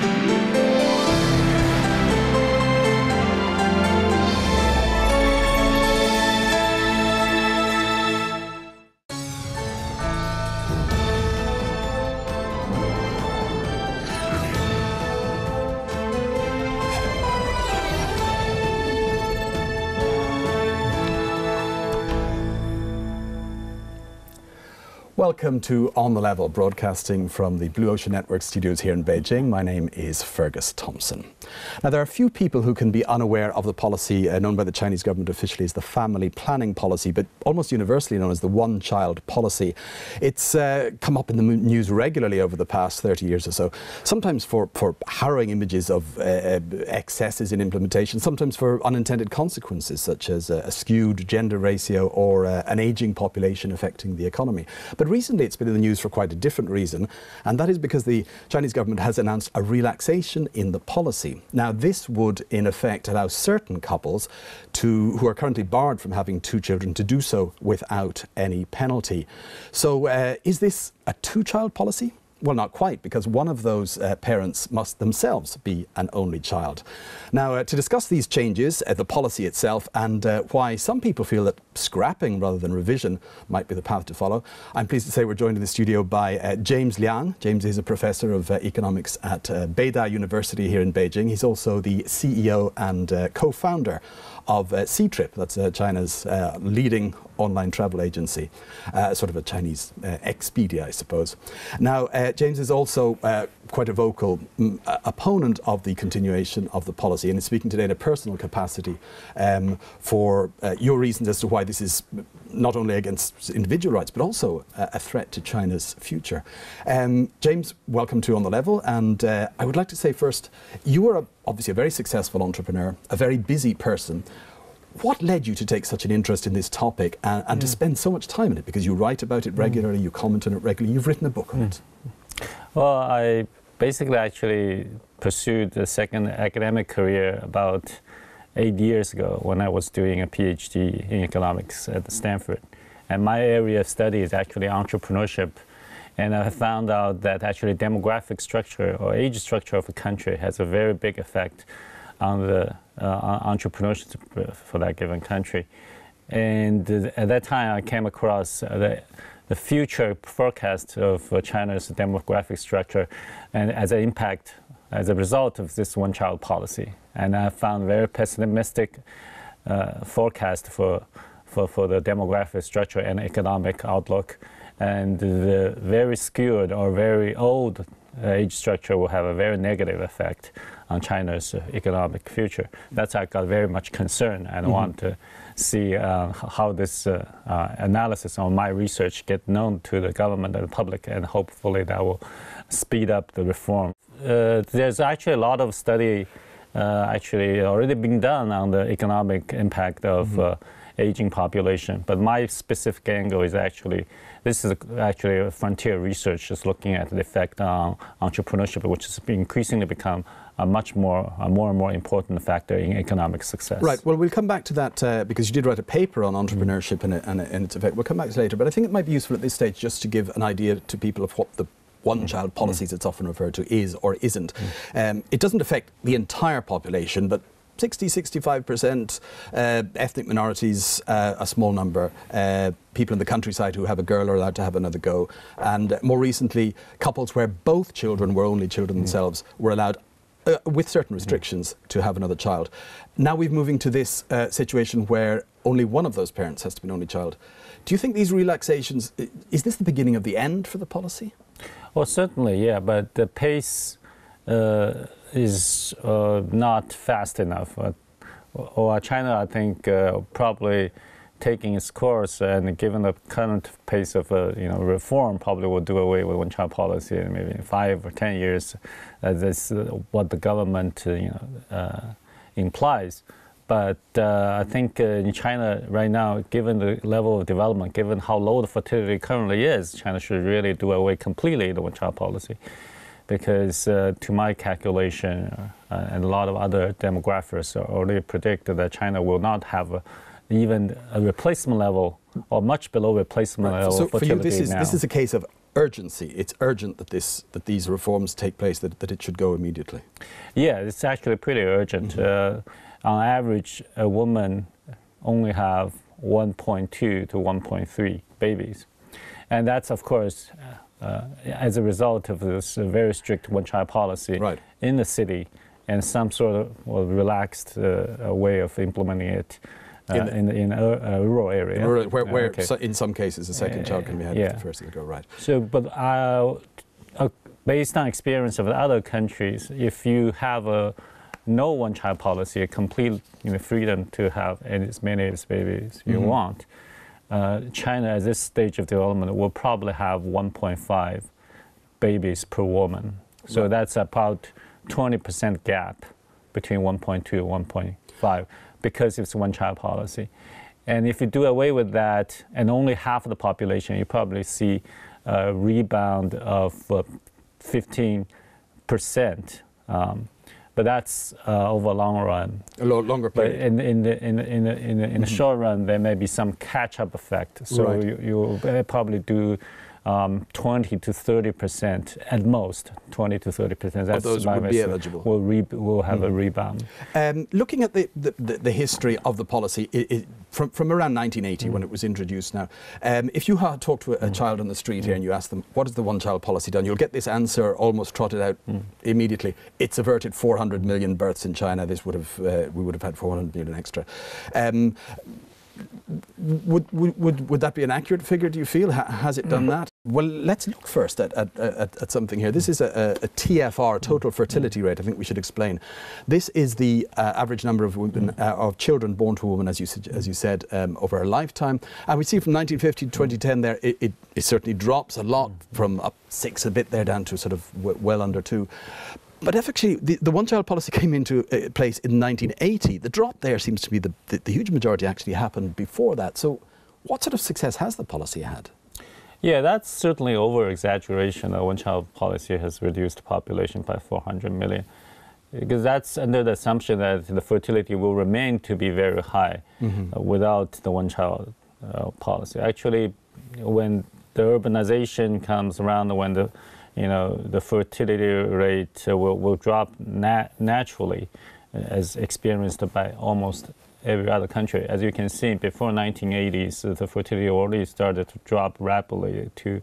Thank you. Welcome to On the Level, broadcasting from the Blue Ocean Network studios here in Beijing. My name is Fergus Thompson. Now, there are a few people who can be unaware of the policy uh, known by the Chinese government officially as the family planning policy, but almost universally known as the one child policy. It's uh, come up in the news regularly over the past 30 years or so, sometimes for, for harrowing images of uh, uh excesses in implementation, sometimes for unintended consequences, such as a skewed gender ratio or uh, an aging population affecting the economy. But recently it's been in the news for quite a different reason, and that is because the Chinese government has announced a relaxation in the policy. Now, this would in effect allow certain couples to, who are currently barred from having two children to do so without any penalty. So, uh, is this a two child policy? Well, not quite, because one of those uh, parents must themselves be an only child. Now, uh, to discuss these changes, uh, the policy itself, and uh, why some people feel that scrapping rather than revision might be the path to follow, I'm pleased to say we're joined in the studio by uh, James Liang. James is a professor of uh, economics at Beida University here in Beijing. He's also the CEO and co founder of uh, Ctrip, that's uh, China's uh, leading online travel agency, uh, sort of a Chinese uh, Expedia, I suppose. Now, uh, James is also quite a vocal mm, opponent of the continuation of the policy and is speaking today in a personal capacity um, for your reasons as to why this is not only against individual rights, but also a, a threat to China's future. Um, James, welcome to On the Level. And uh, I would like to say first, you are a, obviously a very successful entrepreneur, a very busy person. What led you to take such an interest in this topic and, and mm. to spend so much time in it? Because you write about it mm. regularly, mm. you comment on it regularly, you've written a book on mm. it. Well, I basically actually pursued a second academic career about eight years ago when I was doing a PhD in economics at Stanford. And my area of study is actually entrepreneurship. And I found out that actually demographic structure or age structure of a country has a very big effect on the uh, entrepreneurship for that given country. And at that time, I came across the, the future forecast of uh, China's demographic structure and as an impact as a result of this one-child policy. And I found very pessimistic uh, forecast for, for, for the demographic structure and economic outlook. And the very skewed or very old age structure will have a very negative effect on China's economic future. That's why I got very much concerned and mm -hmm. want to see uh, how this uh, uh, analysis on my research get known to the government and the public, and hopefully that will speed up the reform. Uh, there's actually a lot of study actually already been done on the economic impact of mm -hmm. aging population. But my specific angle is actually this is actually a frontier research is looking at the effect on entrepreneurship, which has increasingly become a much more, a more and more important factor in economic success. Right. Well, we'll come back to that uh, because you did write a paper on entrepreneurship and, and, and, its effect. We'll come back to it later, but I think it might be useful at this stage just to give an idea to people of what the one-child mm. policies mm. it's often referred to is or isn't. Um, it doesn't affect the entire population, but 60, 65% uh, ethnic minorities, uh, a small number, uh, people in the countryside who have a girl are allowed to have another go. And more recently, couples where both children were only children mm. themselves were allowed uh, with certain restrictions mm. to have another child. Now we're moving to this uh, situation where only one of those parents has to be an only child. Do you think these relaxations, is this the beginning of the end for the policy? Well, certainly, yeah, but the pace uh, is uh, not fast enough. Uh, or China, I think, uh, probably taking its course and given the current pace of uh, you know reform, probably will do away with one-child policy in maybe five or ten years. Uh, that's uh, what the government you know implies. But uh, I think in China right now, given the level of development, given how low the fertility currently is, China should really do away completely the one-child policy because uh, to my calculation uh, and a lot of other demographers already predict that China will not have a, even a replacement level or much below replacement right. level. So for you, this is, this is a case of urgency. It's urgent that this that these reforms take place. That, that it should go immediately. Yeah, it's actually pretty urgent. Uh, on average, a woman only have 1.2 to 1.3 babies, and that's of course uh, as a result of this uh, very strict one-child policy Right. in the city and some sort of well, relaxed uh, uh, way of implementing it uh, In in in a, a rural area. Where, where, Uh, where okay. so in some cases, a second child can be had Yeah. the first the go. Right. So, but uh, uh, based on experience of other countries, if you have a no one-child policy, a complete you know, freedom to have as many as babies you Mhm. want, uh, China at this stage of development will probably have 1.5 babies per woman. So Right. that's about 20% gap between 1.2 and 1.5 because it's one-child policy. And if you do away with that and only half of the population, you probably see a rebound of uh, 15%. Um, but that's uh, over a long run. A lo- longer But in, in, the, in, the, in, the, in, the, in the short run, there may be some catch-up effect. So Right. you, you'll probably do um, 20 to 30 percent at most. 20 to 30 percent. That's those would be eligible. Will, re- will have a rebound. Um, looking at the, the, the, history of the policy it, it, from, from around 1980 when it was introduced now, um, if you had talked to a, a child on the street here and you ask them, what has the one child policy done? You'll get this answer almost trotted out immediately. It's averted 400 million births in China. This would have, uh, we would have had 400 million extra. Um, would, would, would, that be an accurate figure, do you feel? Ha- has it done that? Well, let's look first at, at, at, at something here. This is a, a, TFR, total fertility rate. I think we should explain. This is the uh, average number of women, uh, of children born to a woman, as you, as you said, um, over a lifetime. And we see from 1950 to 2010 there, it, it, it certainly drops a lot from up six a bit there down to sort of well under two. But actually the, the one child policy came into uh, place in 1980, the drop there seems to be the, the, the huge majority actually happened before that. So, what sort of success has the policy had? Yeah, that's certainly over exaggeration. A one child policy has reduced population by 400 million. Because that's under the assumption that the fertility will remain to be very high uh, without the one child uh, policy. Actually, when the urbanization comes around, when the you know the fertility rate uh, will, will drop nat- naturally, uh, as experienced by almost every other country. As you can see, before 1980s, uh, the fertility already started to drop rapidly to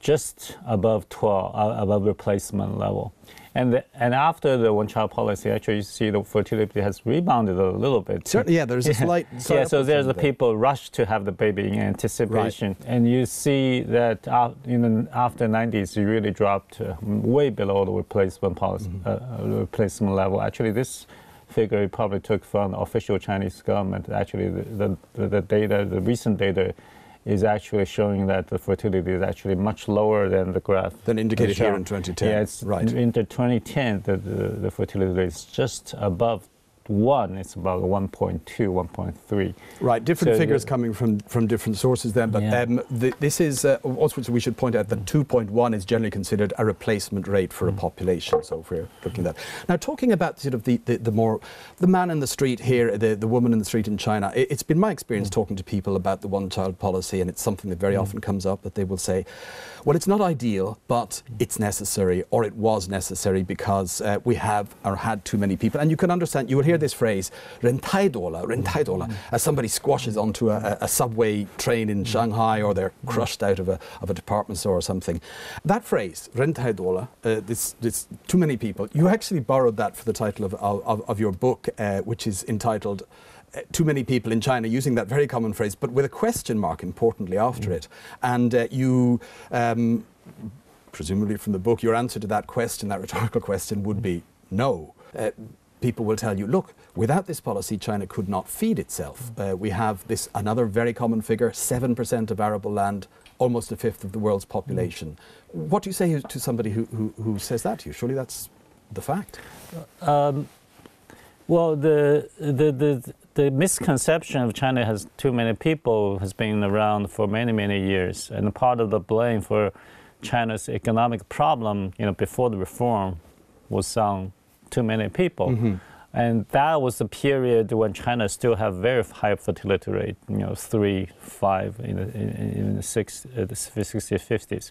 just above 12, uh, above replacement level. And, the, and after the one-child policy, actually, you see the fertility has rebounded a little bit. Certainly, yeah, there's a slight. yeah, so there's the people rush to have the baby in anticipation, and you see that af- in the, after 90s, you really dropped uh, way below the replacement policy, uh, uh, replacement level. Actually, this figure probably took from the official Chinese government. Actually, the, the, the data, the recent data, is actually showing that the fertility is actually much lower than the graph. Than indicated here in 2010. Yeah, it's Right. in, into 2010, the, the, the fertility rate is just above one. It's about 1.2, 1.3. Right, different So figures coming from, from different sources then, but Yeah. um, th- this is uh, also we should point out that 2.1 is generally considered a replacement rate for a population. So if we're looking at that. Now, talking about sort of the, the, the more, the man in the street here, the, the woman in the street in China, it, it's been my experience talking to people about the one child policy, and it's something that very often comes up that they will say, well, it's not ideal, but it's necessary, or it was necessary because uh, we have or had too many people. And you can understand, you will hear hear this phrase, rentaidola, rentaidola, mm. as somebody squashes onto a, a subway train in mm. Shanghai or they're crushed out of a, of a department store or something. That phrase, rentaidola, uh, this, this, too many people, you actually borrowed that for the title of, of, of your book, uh, which is entitled uh, too many people in China using that very common phrase, but with a question mark, importantly, after mm. it. And uh, you, um, presumably from the book, your answer to that question, that rhetorical question, would be no. Uh, people will tell you, look, without this policy, China could not feed itself. Uh, we have this another very common figure: seven percent of arable land, almost a fifth of the world's population. What do you say to somebody who, who, who says that to you? Surely that's the fact. Um, well, the, the, the, the misconception of China has too many people has been around for many, many years. And part of the blame for China's economic problem, you know, before the reform was on too many people. And that was the period when China still have very high fertility rate, you know, three, five in the, in, in the, six, uh, the 60s, 50s.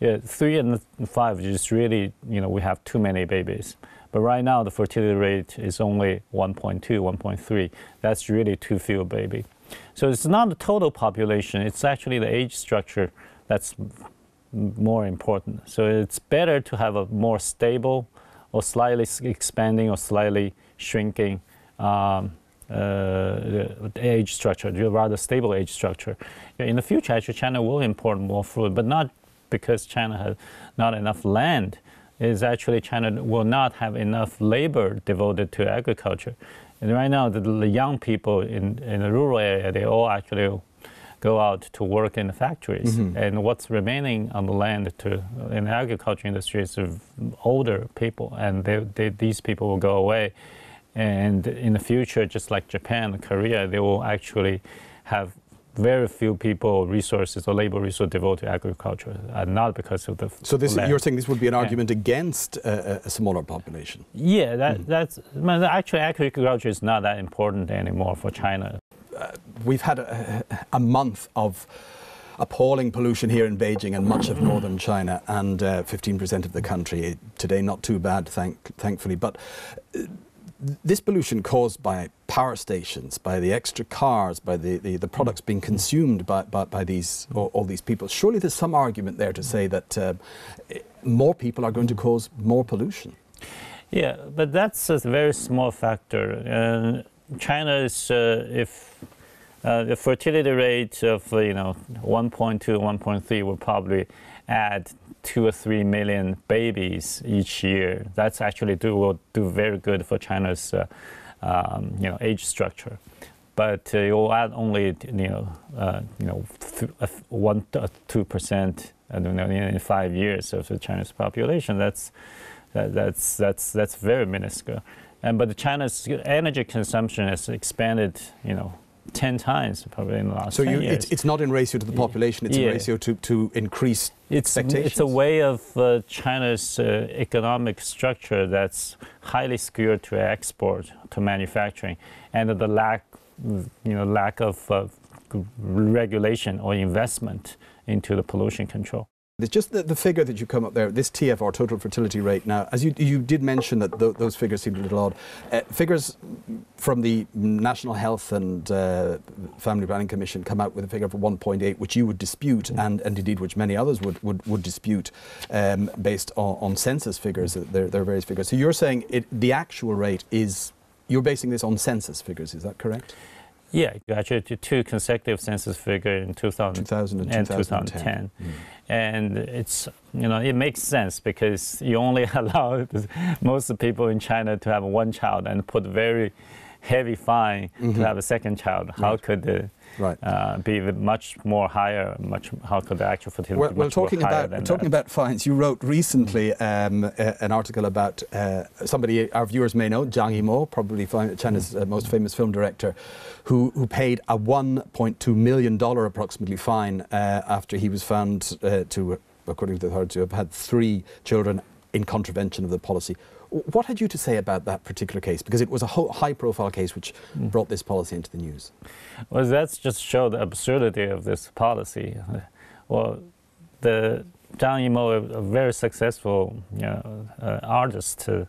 Yeah, three and five is really, you know, we have too many babies. But right now, the fertility rate is only 1.2, 1.3. That's really too few baby. So it's not the total population, it's actually the age structure that's more important. So it's better to have a more stable or slightly expanding or slightly shrinking um, uh, age structure, rather stable age structure. In the future, actually, China will import more food, but not because China has not enough land. Is actually China will not have enough labor devoted to agriculture. And right now, the, the young people in, in the rural area, they all actually go out to work in the factories. Mm-hmm. And what's remaining on the land to in the agriculture industry is older people, and they, they, these people will go away. And in the future, just like Japan, Korea, they will actually have very few people, resources, or labor resources devoted to agriculture, and not because of the. So this, you're saying this would be an argument yeah. against a, a, smaller population? Yeah, that, mm. that's actually agriculture is not that important anymore for China uh, we've had a, a, month of appalling pollution here in Beijing and much of northern China, and uh, 15% of the country. Today, not too bad, thank, thankfully. But uh, this pollution caused by power stations, by the extra cars, by the, the, the products being consumed by, by, by these all, all, these people. Surely there's some argument there to say that uh, more people are going to cause more pollution. Yeah, but that's a very small factor. China is, uh, if uh, the fertility rate of uh, you know 1.2, 1.3 will probably add two or three million babies each year. That's actually do will do very good for China's uh, um, you know age structure. But uh, it will add only you know uh, you know one two percent in five years of the Chinese population. That's that, that's that's that's very minuscule. And but China's energy consumption has expanded, you know, 10 times probably in the last so you, it's, it's, not in ratio to the population, it's yeah. in ratio to, to increase it's, expectations? It's a way of uh, China's uh, economic structure that's highly skewed to export, to manufacturing, and the lack, you know, lack of uh, regulation or investment into the pollution control. It's just the, the, figure that you come up there, this TFR, total fertility rate. Now, as you, you did mention that th- those figures seemed a little odd. Uh, figures from the National Health and uh, Family Planning Commission come out with a figure of 1.8, which you would dispute, mm. and, and indeed which many others would, would, would dispute um, based on, on, census figures. There, there are various figures. So you're saying it, the actual rate is, you're basing this on census figures, is that correct? Yeah, actually two consecutive census figures in 2000, 2000 and, and 2010. 2010. Mm. And it's, you know, it makes sense because you only allow most people in China to have one child and put very heavy fine mm-hmm. to have a second child. How right. could the right. Uh, be much more higher. Much how could the actual fertility well, well talking about talking that? about fines, you wrote recently um, an article about uh, somebody our viewers may know, Zhang Yimou, probably China's uh, most famous film director, who who paid a 1.2 million dollar approximately fine uh, after he was found uh, to, according to the authorities, to have had three children in contravention of the policy. What had you to say about that particular case? Because it was a high profile case which mm. brought this policy into the news. Well, that's just show the absurdity of this policy. Well, the Zhang Yimou, a very successful you know, uh, artist, uh,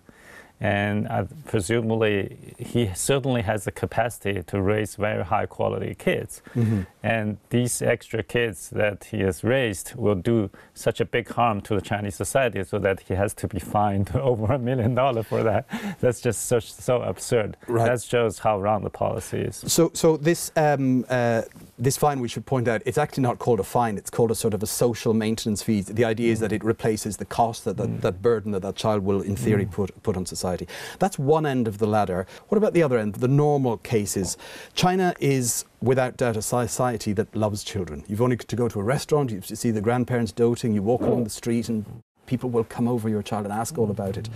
and uh, presumably he certainly has the capacity to raise very high quality kids. Mm-hmm. And these extra kids that he has raised will do such a big harm to the Chinese society so that he has to be fined over a million dollars for that. That's just such so absurd. Right. That shows how wrong the policy is. So, so this um, uh, this fine, we should point out, it's actually not called a fine. It's called a sort of a social maintenance fee. The idea is that it replaces the cost that that, mm. that burden that that child will, in theory, mm. put put on society. That's one end of the ladder. What about the other end, the normal cases? China is without doubt a society that loves children. You've only got to go to a restaurant, you see the grandparents doting, you walk along the street and people will come over your child and ask all about it.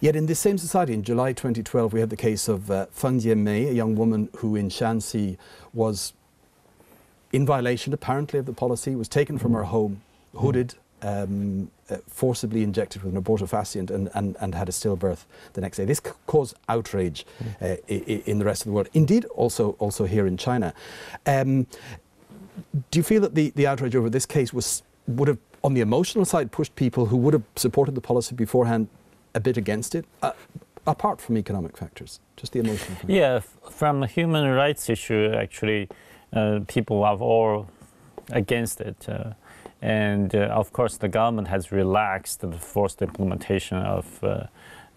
Yet in this same society, in July 2012, we had the case of uh, Feng Jianmei, a young woman who in Shaanxi was in violation, apparently, of the policy, was taken from her home, hooded, um, uh, forcibly injected with an abortifacient and, and, and had a stillbirth the next day. This c- caused outrage uh, i- in the rest of the world. Indeed, also also here in China. Um, do you feel that the, the outrage over this case was would have, on the emotional side, pushed people who would have supported the policy beforehand a bit against it, uh, apart from economic factors, just the emotional? Yeah, f- from a human rights issue, actually, uh, people are all against it. Uh, and uh, of course, the government has relaxed the forced implementation of uh,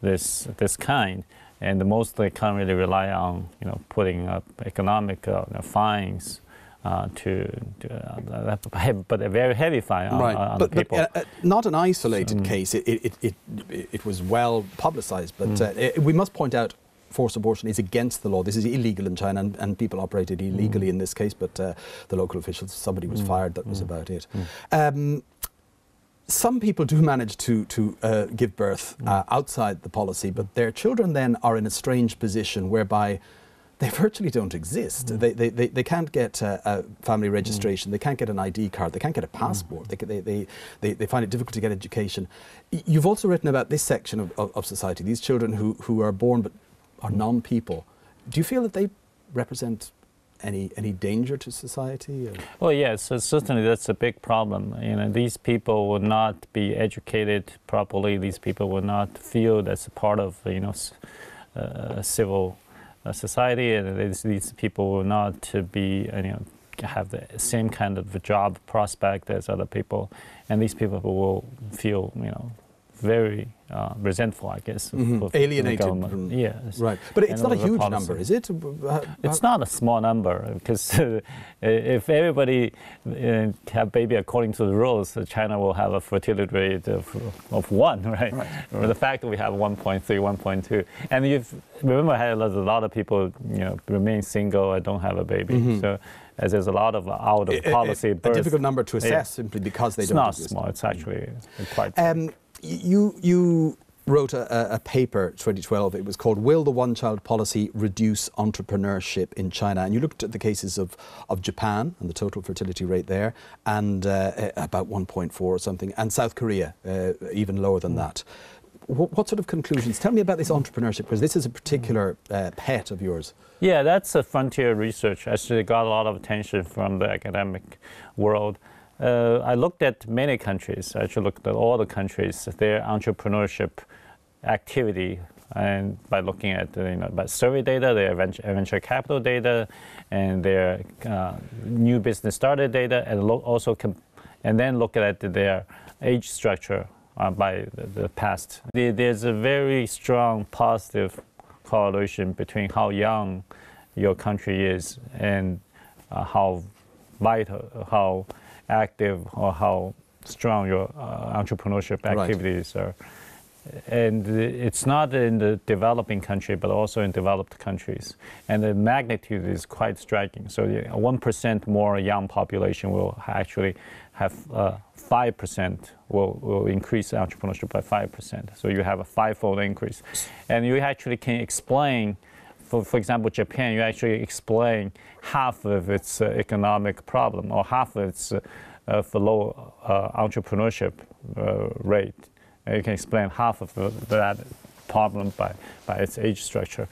this this kind, and mostly can't really rely on you know putting up economic uh, fines uh, to, to uh, but a very heavy fine on, right, on but, the people. but uh, uh, not an isolated Mm. case. It, it, it, it, was well publicised, but Mm. uh, we must point out forced abortion is against the law. This is illegal in China, and, and people operated illegally Mm. in this case. But uh, the local officials, somebody was Mm. fired. That was Mm. about it. Mm. Um, some people do manage to to uh, give birth Mm. uh, outside the policy, but their children then are in a strange position whereby they virtually don't exist. Mm. They, they, they, they can't get a, a family registration, they can't get an ID card, they can't get a passport, they, they, they, they, they find it difficult to get education. You've also written about this section of, of, of society, these children who, who are born but are non people. Do you feel that they represent any, any danger to society? or- Well, yes, so certainly that's a big problem. You know, these people will not be educated properly. These people will not feel that's a part of you know uh, civil uh, society, and these, people will not be you know have the same kind of job prospect as other people, and these people will feel you know very uh, resentful, I guess, Mhm. of the Alienated government. from- Yes. Right. But it's And not a huge policy. number, is it? Uh, It's not a small number because if everybody uh, have baby according to the rules, uh, China will have a fertility rate of, of one, right? Right. The fact that we have 1.3, 1.2, and you remember, I had a lot of people, you know, remain single and don't have a baby. Mhm. So as there's a lot of out of a- a- policy a, difficult number to assess Yeah. simply because they it's don't It's not exist. small. It's actually quite. Um, you you wrote a, a- paper 2012. It was called "Will the One-Child Policy Reduce Entrepreneurship in China?" And you looked at the cases of of Japan and the total fertility rate there, and uh, about 1.4 or something, and South Korea uh, even lower than that. What, what sort of conclusions? Tell me about this entrepreneurship because this is a particular uh, pet of yours. Yeah, that's a frontier research. Actually, got a lot of attention from the academic world. Uh, I looked at many countries. I actually looked at all the countries, their entrepreneurship activity, and by looking at you know by survey data, their venture, venture capital data, and their uh, new business started data, and also and then look at their age structure uh, by the, the past. There- There's a very strong positive correlation between how young your country is and uh, how vital, how active, or how strong your uh, entrepreneurship Right. activities are. And it's not in the developing country, but also in developed countries. And the magnitude is quite striking. So, 1% more young population will actually have uh, 5% will, will increase entrepreneurship by 5%. So, you have a fivefold increase. And you actually can explain, for, for example, Japan, you actually explain half of its uh, economic problem or half of its uh, for low uh, entrepreneurship uh, rate. And you can explain half of the, that problem by, by its age structure.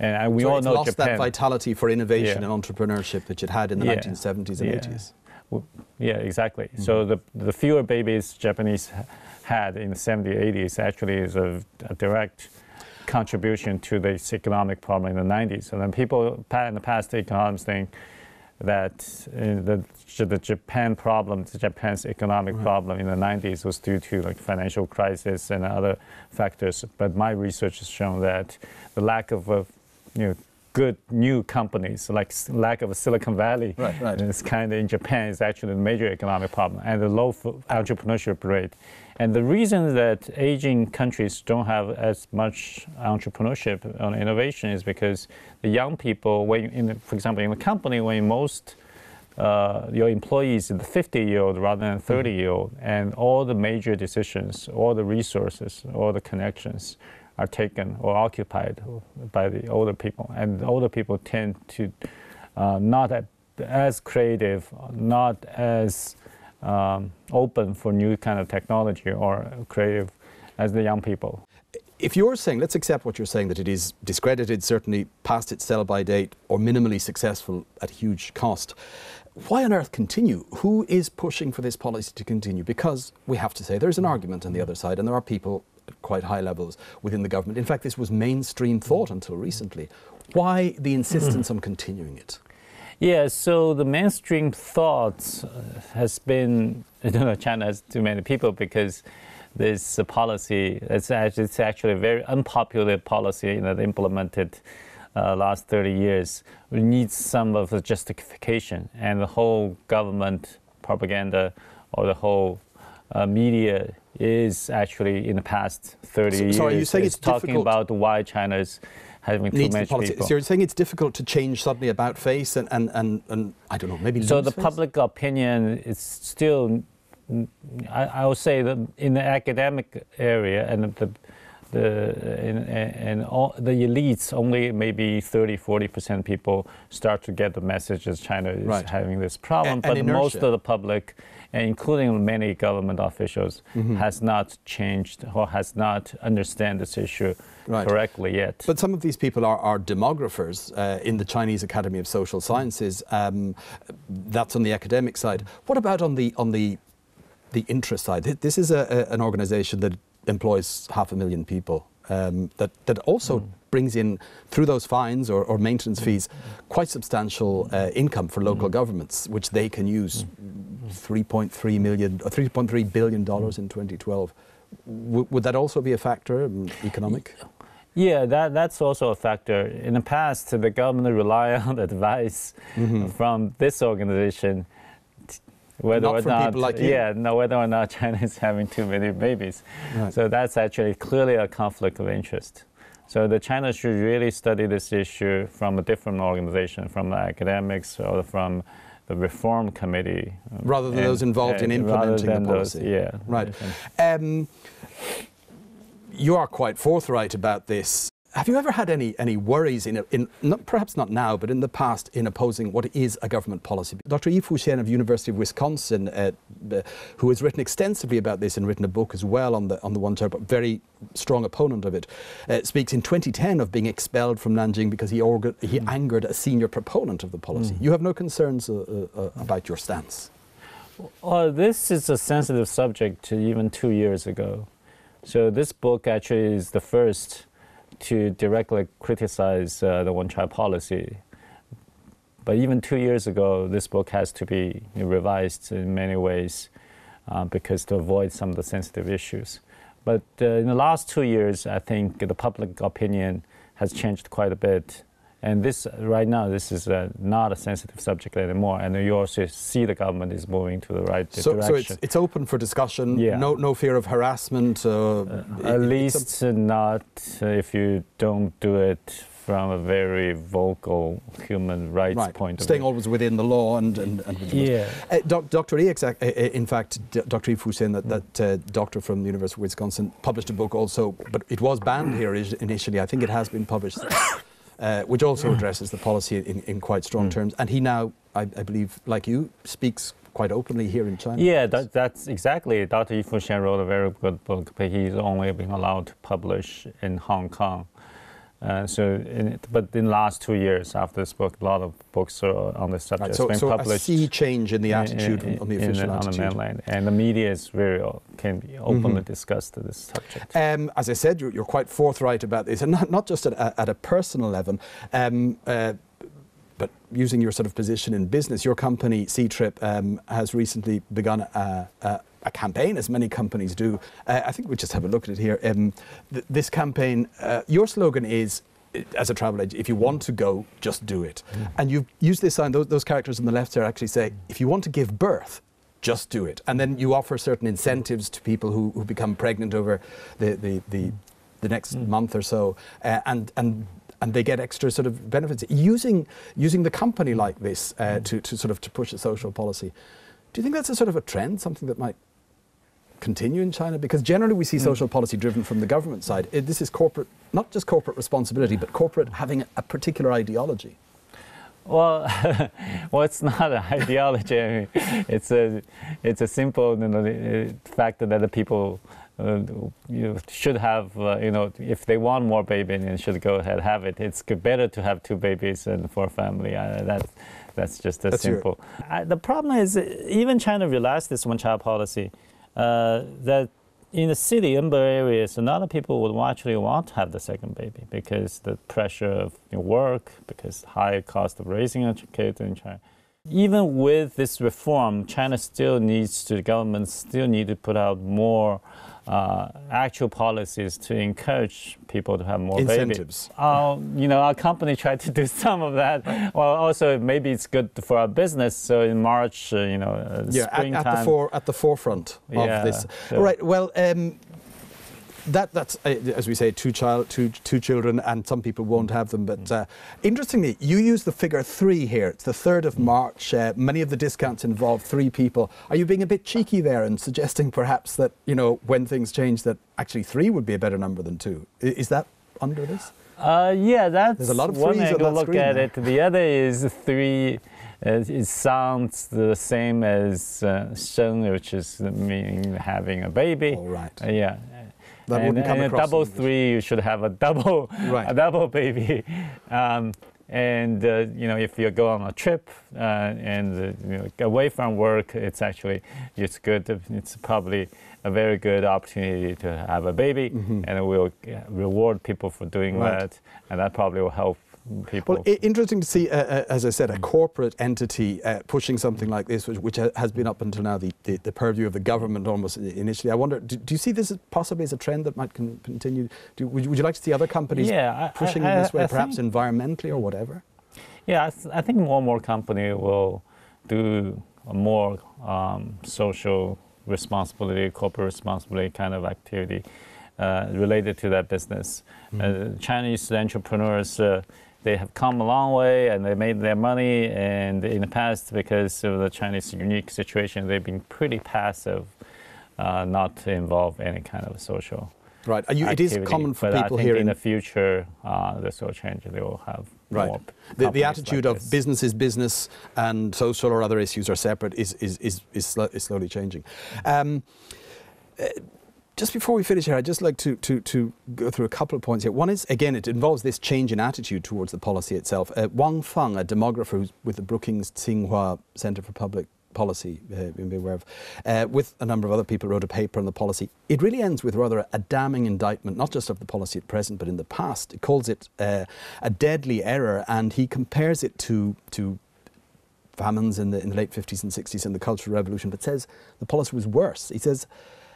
And we So all it's know lost Japan. that vitality for innovation Yeah. and entrepreneurship that it had in the Yeah. 1970s and Yeah. 80s. W- Yeah, exactly. Mm-hmm. So the, the fewer babies Japanese had in the 70s, 80s actually is a, a direct contribution to this economic problem in the 90s. And then people in the past, economists think that uh, the, the Japan problem, the Japan's economic problem in the 90s was due to like financial crisis and other factors. But my research has shown that the lack of, uh, you know, good new companies, like lack of a Silicon Valley, Right, right. it's kind of in Japan is actually a major economic problem and the low entrepreneurship rate. And the reason that aging countries don't have as much entrepreneurship on innovation is because the young people, when in the, for example, in the company, when most uh, your employees the 50 year old rather than 30 year old, and all the major decisions, all the resources, all the connections are taken or occupied by the older people. And the older people tend to uh, not as creative, not as um, open for new kind of technology or creative as the young people. If you're saying, let's accept what you're saying, that it is discredited, certainly past its sell by date, or minimally successful at huge cost, why on earth continue? Who is pushing for this policy to continue? Because we have to say there's an argument on the other side, and there are people at quite high levels within the government. In fact, this was mainstream thought until recently. Why the insistence on continuing it? Yeah, so the mainstream thought uh, has been, you know, China has too many people because this policy, it's actually, it's actually a very unpopular policy you know, implemented uh, last 30 years. We need some of the justification and the whole government propaganda or the whole uh, media is actually in the past 30 so, years so are you saying it's talking difficult? about why China is having too much people. So you're saying it's difficult to change suddenly about face and, and, and, and I don't know, maybe So the face? public opinion is still, I, I would say that in the academic area and the the and, and all the elites only maybe 30 40 percent people start to get the message that China is right. having this problem and, but and most of the public including many government officials mm-hmm. has not changed or has not understand this issue right. correctly yet but some of these people are, are demographers uh, in the Chinese Academy of Social Sciences um, that's on the academic side what about on the on the the interest side this is a, a, an organization that employs half a million people. Um, that, that also mm. brings in, through those fines or, or maintenance fees, quite substantial uh, income for local mm. governments, which they can use 3.3 million, or 3.3 billion dollars in 2012. W- would that also be a factor, um, economic? Yeah, that, that's also a factor. In the past, the government relied on advice mm-hmm. from this organization whether not or not, like yeah, no, whether or not China is having too many babies. Right. So that's actually clearly a conflict of interest. So the China should really study this issue from a different organization, from the academics or from the reform committee, rather than and, those involved in implementing the policy. Those, yeah, right. Um, you are quite forthright about this. Have you ever had any, any worries, in, in not, perhaps not now, but in the past, in opposing what is a government policy? Dr. Yi Fuxian of University of Wisconsin, uh, uh, who has written extensively about this and written a book as well on the, on the one term, but very strong opponent of it, uh, speaks in 2010 of being expelled from Nanjing because he, orga- he mm. angered a senior proponent of the policy. Mm. You have no concerns uh, uh, about your stance? Well, this is a sensitive subject even two years ago. So this book actually is the first to directly criticize uh, the one child policy. But even two years ago, this book has to be revised in many ways uh, because to avoid some of the sensitive issues. But uh, in the last two years, I think the public opinion has changed quite a bit and this right now, this is uh, not a sensitive subject anymore. And you also see the government is moving to the right so, direction. So it's, it's open for discussion. Yeah. No, no fear of harassment. Uh, uh, at least not if you don't do it from a very vocal human rights right. point of view. Staying always within the law and, and, and yeah. Uh, doc, Dr. E, uh, in fact, Dr. Yi Fuxian, that, that uh, doctor from the University of Wisconsin, published a book also, but it was banned here initially. I think it has been published uh, which also addresses the policy in, in quite strong mm. terms. And he now, I, I, believe, like you, speaks quite openly here in China. Yeah, that, that's exactly. Dr. Yi Fuxian wrote a very good book, but he's only been allowed to publish in Hong Kong. Uh, so, in, but in the last two years after this book, a lot of books are on this subject. Right, so, been so published a sea change in the attitude in, in, on the official in, attitude. On the mainland, and the media is very can be openly mm-hmm. discuss this subject. Um, as I said, you're, you're, quite forthright about this, and not, not just at, at a personal level. Um, uh, but using your sort of position in business, your company, Ctrip, um, has recently begun a, a, a, campaign, as many companies do. Uh, I think we just have a look at it here. Um, th- this campaign, uh, your slogan is as a travel agent, if you want to go, just do it. Mm. And you use this sign, those, those characters on the left there actually say, if you want to give birth, just do it. And then you offer certain incentives to people who, who become pregnant over the, the, the, the next mm. month or so. Uh, and, and and they get extra sort of benefits using using the company like this uh, mm. to, to sort of to push a social policy. Do you think that's a sort of a trend, something that might continue in China? Because generally we see mm. social policy driven from the government side. It, this is corporate, not just corporate responsibility, but corporate having a particular ideology. Well, well, it's not an ideology. I mean, it's a, it's a simple you know, uh, fact that the people uh, you should have, uh, you know, if they want more baby, then should go ahead have it. It's better to have two babies and for a family. Uh, that's that's just as That's simple. I, the problem is, uh, even China relaxed this one-child policy. Uh, that in the city, in Bay areas, a lot of people would actually want to have the second baby because the pressure of work, because high cost of raising a kid in China. Even with this reform, China still needs to, the government still need to put out more uh, actual policies to encourage people to have more Incentives. babies. Uh, you know, our company tried to do some of that. Well, also maybe it's good for our business. So in March, uh, you know, uh, Yeah, at, at the at the forefront of Yeah, this. so- All right. Well, um, that that's uh, as we say, two child, two two children, and some people won't have them. Mm. But uh, interestingly, you use the figure three here. It's the third Mm. of March. Uh, many of the discounts involve three people. Are you being a bit cheeky there and suggesting perhaps that you know when things change that actually three would be a better number than two? Is that under this? Uh, yeah, that's There's a lot of one on angle that look at there. it. The other is three. Uh, it sounds the same as uh, 生, which is meaning having a baby. All right. Uh, yeah. That and, wouldn't come and across a double three, you should have a double, Right. a double baby. Um, and uh, you know, if you go on a trip uh, and uh, you know, away from work, it's actually it's good. It's probably a very good opportunity to have a baby, and it will reward people for doing. Right. that, and that probably will help people. Well, i- interesting to see, uh, uh, as I said, a corporate entity uh, pushing something like this, which, which has been up until now the, the, the purview of the government almost initially. I wonder, do, do you see this as possibly as a trend that might continue? Do, would, you, would you like to see other companies Yeah, pushing I- in this way, I perhaps think- environmentally or whatever? Yeah, I, th- I think more and more company will do a more um, social responsibility, corporate responsibility kind of activity uh, related to that business. Uh, Chinese entrepreneurs, uh, they have come a long way and they made their money. And in the past, because of the Chinese unique situation, they've been pretty passive, uh, not to involve any kind of social. Right. Are you, it is common for but people I think here in in the future, uh, this will change. They will have Right. more the, the attitude like of this. business is business and social or other issues are separate is, is, is, is, is slowly changing. Um, just before we finish here, I'd just like to, to, to go through a couple of points here. One is, again, it involves this change in attitude towards the policy itself. Uh, Wang Feng, a demographer who's with the Brookings Tsinghua Center for Public Policy, uh, be aware of, uh, with a number of other people, wrote a paper on the policy. It really ends with rather a damning indictment, not just of the policy at present, but in the past. It calls it uh, a deadly error, and he compares it to, to famines in the, in the late 50s and 60s and the Cultural Revolution, but says the policy was worse. He says,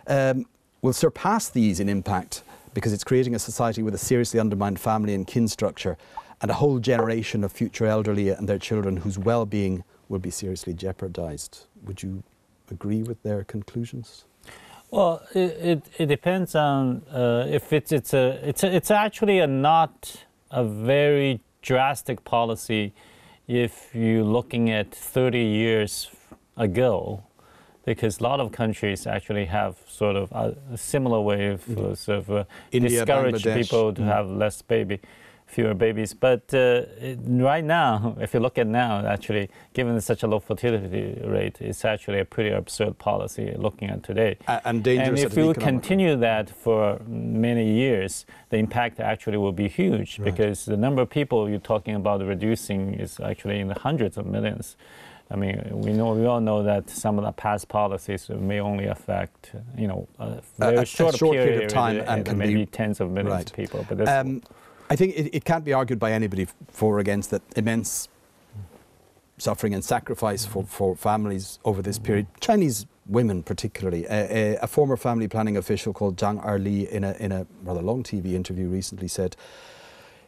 um, will surpass these in impact because it's creating a society with a seriously undermined family and kin structure and a whole generation of future elderly and their children whose well being will be seriously jeopardized. Would you agree with their conclusions? Well, it, it, it depends on uh, if it's it's a it's a, it's actually a not a very drastic policy if you're looking at 30 years ago, because a lot of countries actually have sort of a, similar way of uh, sort of uh, India, discourage people to Mm. have less baby, fewer babies. But uh, right now, if you look at now, actually, given such a low fertility rate, it's actually a pretty absurd policy looking at today. And dangerous And if we continue that for many years, the impact actually will be huge Right. because the number of people you're talking about reducing is actually in the hundreds of millions. I mean, we know we all know that some of the past policies may only affect, you know, a very a short, short period of time and and can be- maybe tens of millions Right. of people. But this, Um, I think it, it can't be argued by anybody for or against that immense suffering and sacrifice for, for families over this period. Chinese women, particularly. A, a, a former family planning official called Zhang Erli, in a, in a rather long TV interview recently, said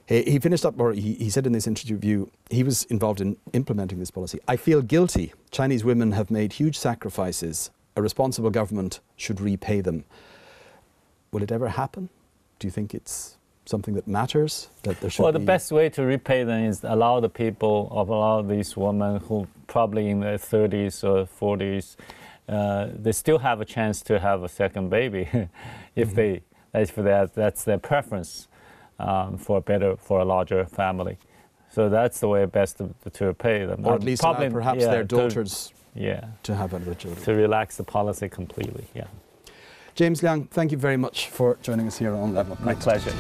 he, he finished up, or he, he said in this interview, he was involved in implementing this policy. I feel guilty. Chinese women have made huge sacrifices. A responsible government should repay them. Will it ever happen? Do you think it's something that matters? That there should well, the be- best way to repay them is allow the people, of allow these women who probably in their 30s or 40s, uh, they still have a chance to have a second baby, if Mm-hmm. they, if that, that's their preference um, for a better, for a larger family. So that's the way best to, to repay them. Or at least allow perhaps yeah, their to- daughters yeah, to have another children. to relax the policy completely. Yeah, James Liang, thank you very much for joining us here on Level my pleasure.